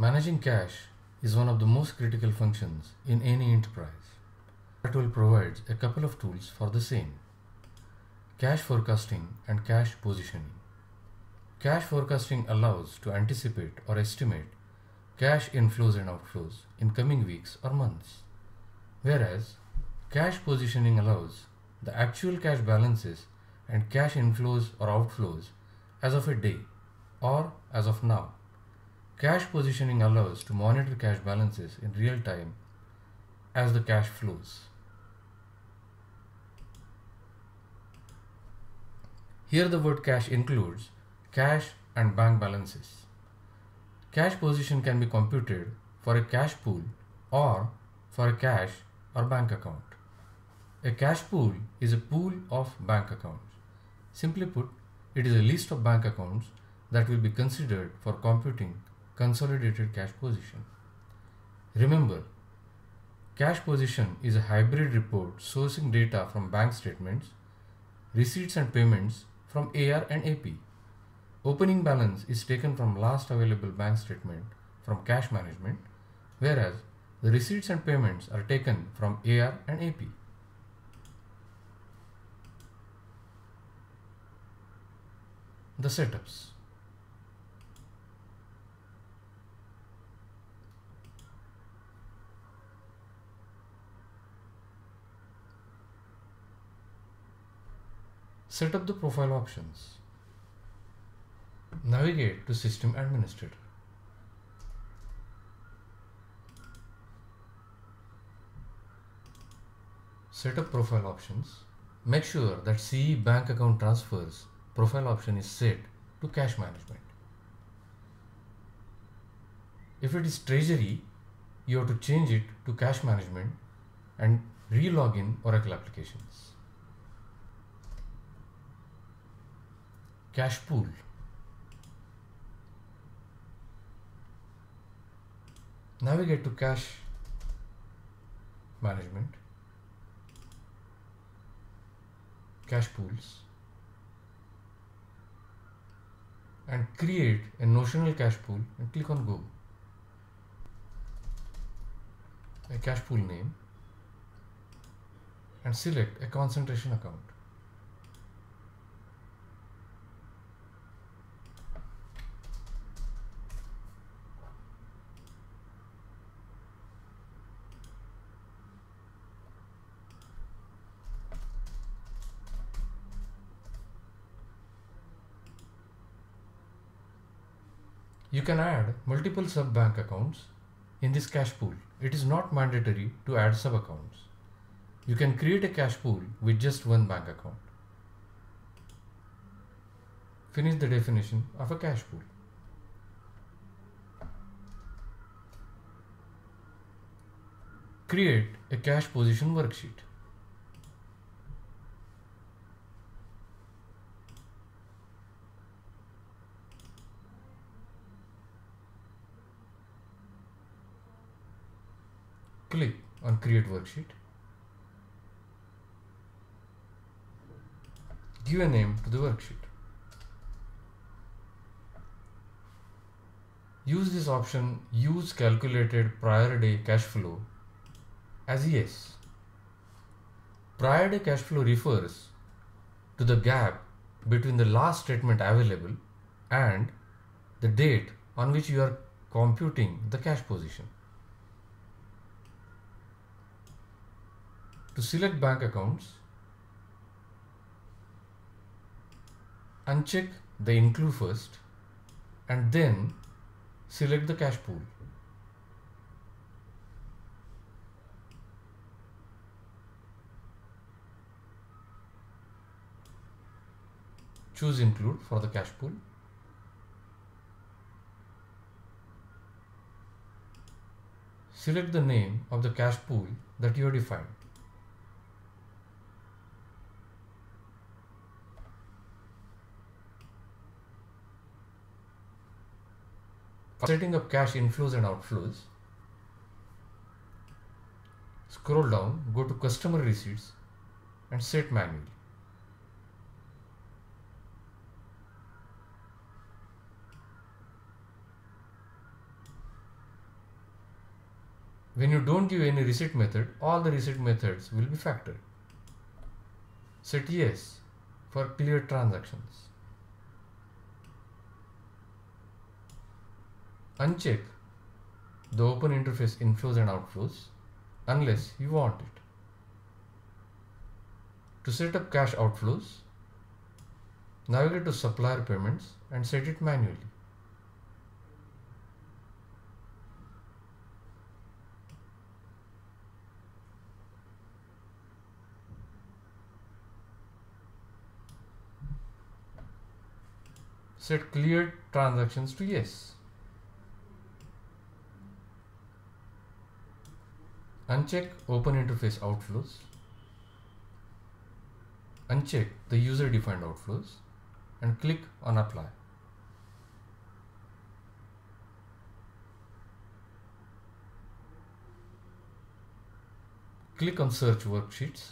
Managing cash is one of the most critical functions in any enterprise. Tool provides a couple of tools for the same. Cash forecasting and cash positioning. Cash forecasting allows to anticipate or estimate cash inflows and outflows in coming weeks or months. Whereas cash positioning allows the actual cash balances and cash inflows or outflows as of a day or as of now. Cash positioning allows to monitor cash balances in real time as the cash flows. Here the word cash includes cash and bank balances. Cash position can be computed for a cash pool or for a cash or bank account. A cash pool is a pool of bank accounts. Simply put, it is a list of bank accounts that will be considered for computing consolidated cash position. Remember, cash position is a hybrid report sourcing data from bank statements, receipts and payments from AR and AP. Opening balance is taken from last available bank statement from cash management, whereas the receipts and payments are taken from AR and AP. The setups. Set up the profile options. Navigate to System Administrator. Set up profile options. Make sure that CE bank account transfers profile option is set to cash management. If it is treasury, you have to change it to cash management and re-log in Oracle applications. Cash pool. Navigate to cash management, cash pools, and create a notional cash pool and click on go. A cash pool name and select a concentration account. You can add multiple sub bank accounts in this cash pool. It is not mandatory to add sub accounts. You can create a cash pool with just one bank account. Finish the definition of a cash pool. Create a cash position worksheet. Click on create worksheet. Give a name to the worksheet. Use this option use calculated prior day cash flow as yes. Prior day cash flow refers to the gap between the last statement available and the date on which you are computing the cash position. To select bank accounts, uncheck the include first and then select the cash pool. Choose include for the cash pool. Select the name of the cash pool that you have defined. Setting up cash inflows and outflows scroll down go to customer receipts and set manually when you don't give any receipt method, all the receipt methods will be factored. Set yes for clear transactions. Uncheck the open interface inflows and outflows unless you want it. To set up cash outflows, navigate to supplier payments and set it manually. Set cleared transactions to yes. Uncheck open interface outflows. Uncheck the user defined outflows and click on apply. Click on search worksheets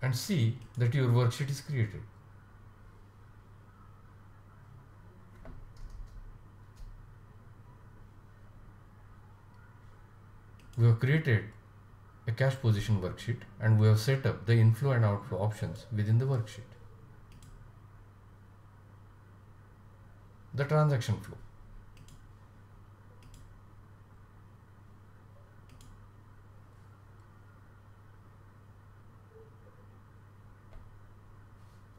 and see that your worksheet is created. We have created a cash position worksheet and we have set up the inflow and outflow options within the worksheet. The transaction flow.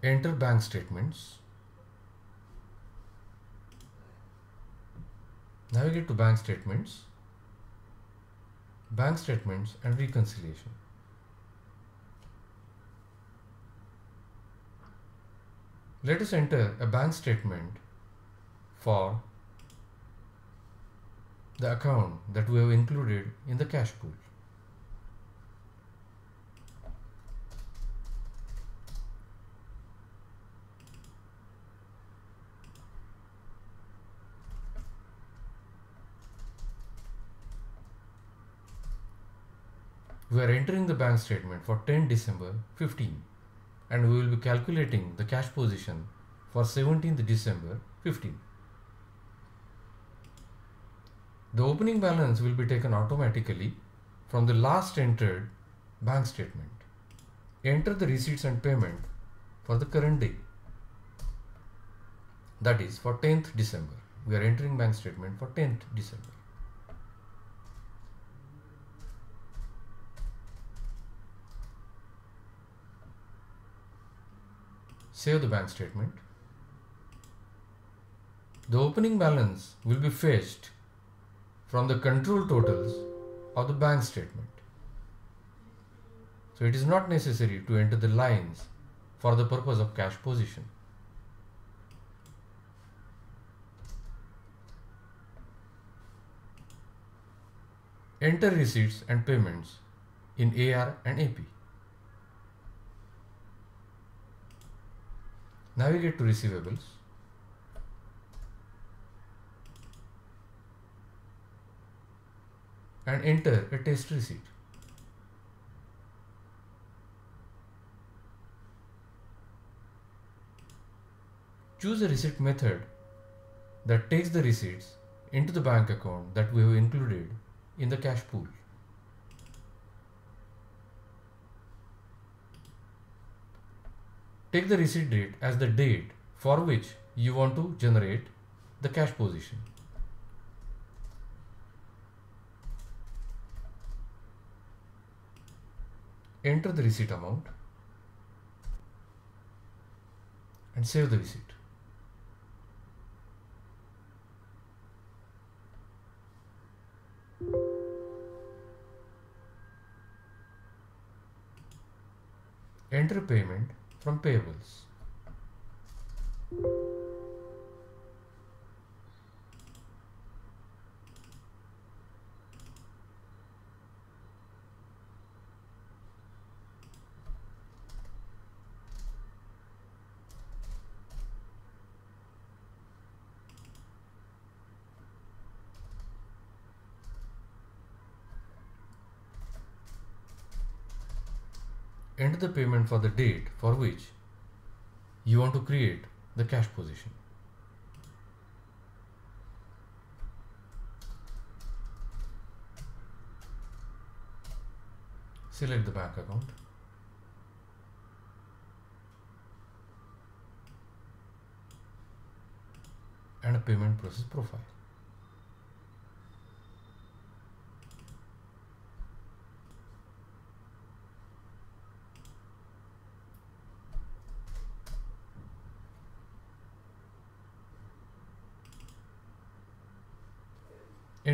Enter bank statements. Navigate to bank statements bank statements and reconciliation. Let us enter a bank statement for the account that we have included in the cash pool. We are entering the bank statement for 10 December 15 and we will be calculating the cash position for 17th December 15. The opening balance will be taken automatically from the last entered bank statement. Enter the receipts and payment for the current day. That is for 10th December. We are entering bank statement for 10th December. Save the bank statement. The opening balance will be fetched from the control totals of the bank statement. So it is not necessary to enter the lines for the purpose of cash position. Enter receipts and payments in AR and AP. Navigate to receivables. And enter a test receipt. Choose a receipt method that takes the receipts into the bank account that we have included in the cash pool. Take the receipt date as the date for which you want to generate the cash position. Enter the receipt amount and save the receipt. Enter payment from payables. enter the payment for the date for which you want to create the cash position. Select the bank account. and a payment process profile.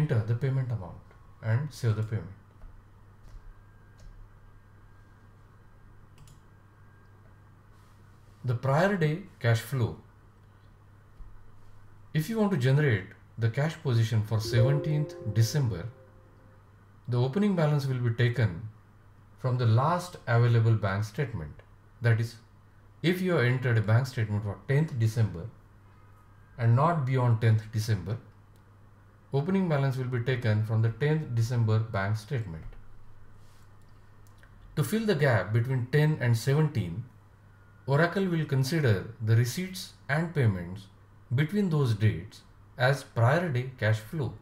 Enter the payment amount and save the payment. The prior day cash flow if you want to generate the cash position for 17th December, the opening balance will be taken from the last available bank statement. That is, if you have entered a bank statement for 10th December and not beyond 10th December, opening balance will be taken from the 10th December bank statement. To fill the gap between 10 and 17, Oracle will consider the receipts and payments between those dates as prior day cash flow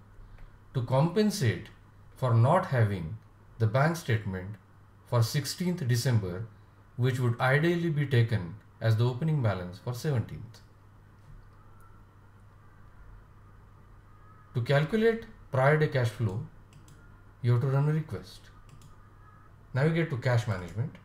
to compensate for not having the bank statement for 16th December which would ideally be taken as the opening balance for 17th. To calculate prior day cash flow, you have to run a request. Navigate to cash management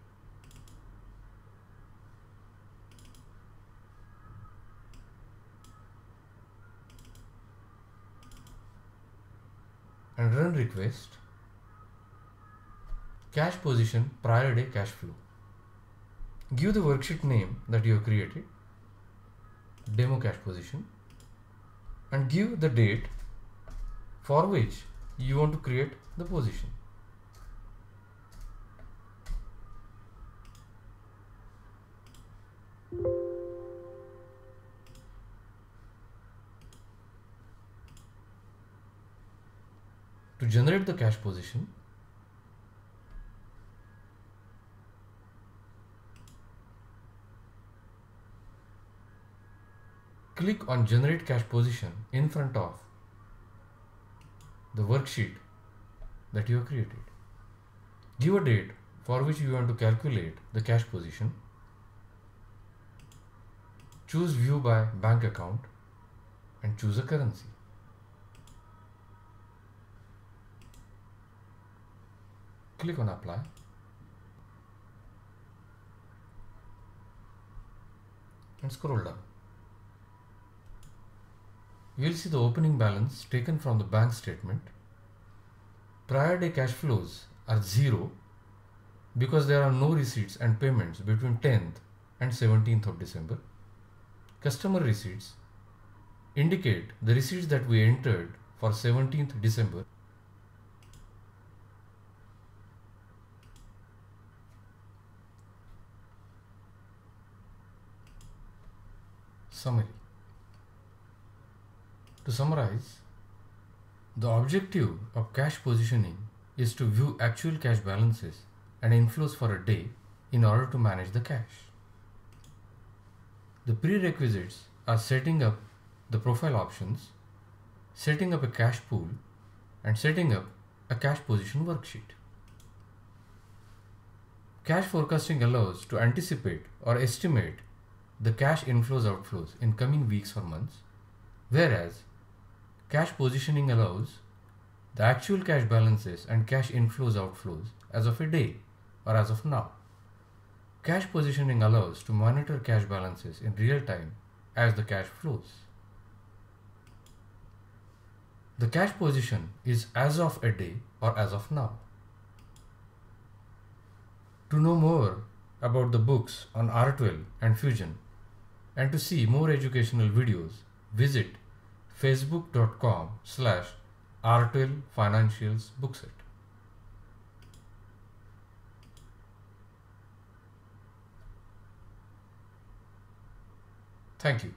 and run request cash position prior day cash flow. Give the worksheet name that you have created, demo cash position, and give the date for which you want to create the position. To generate the cash position, click on generate cash position in front of the worksheet that you have created. Give a date for which you want to calculate the cash position. Choose view by bank account and choose a currency. click on apply and scroll down will see the opening balance taken from the bank statement. Prior day cash flows are zero because there are no receipts and payments between 10th and 17th of December. Customer receipts indicate the receipts that we entered for 17th December. Summary To summarize, the objective of cash positioning is to view actual cash balances and inflows for a day in order to manage the cash. The prerequisites are setting up the profile options, setting up a cash pool, and setting up a cash position worksheet. Cash forecasting allows to anticipate or estimate the cash inflows outflows in coming weeks or months, whereas cash positioning allows the actual cash balances and cash inflows outflows as of a day or as of now. Cash positioning allows to monitor cash balances in real time as the cash flows. The cash position is as of a day or as of now. To know more about the books on R12 and Fusion, and to see more educational videos, visit facebook.com slash R12 Financials Bookset. Thank you.